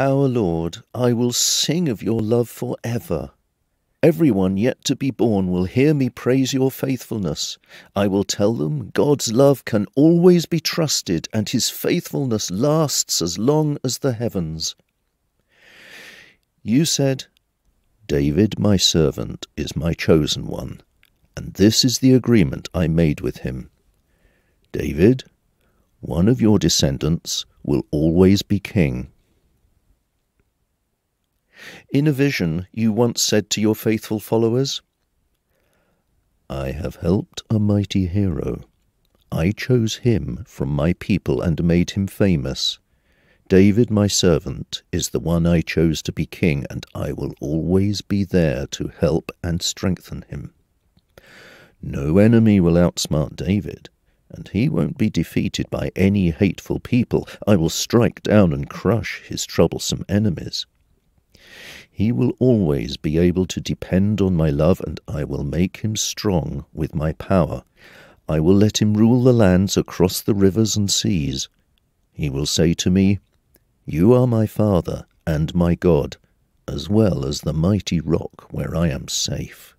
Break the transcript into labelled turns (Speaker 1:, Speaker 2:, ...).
Speaker 1: Our Lord, I will sing of your love for ever. Everyone yet to be born will hear me praise your faithfulness. I will tell them God's love can always be trusted, and his faithfulness lasts as long as the heavens. You said, David, my servant, is my chosen one, and this is the agreement I made with him. David, one of your descendants, will always be king. In a vision, you once said to your faithful followers, I have helped a mighty hero. I chose him from my people and made him famous. David, my servant, is the one I chose to be king, and I will always be there to help and strengthen him. No enemy will outsmart David, and he won't be defeated by any hateful people. I will strike down and crush his troublesome enemies. He will always be able to depend on my love, and I will make him strong with my power. I will let him rule the lands across the rivers and seas. He will say to me, You are my Father and my God, as well as the mighty rock where I am safe.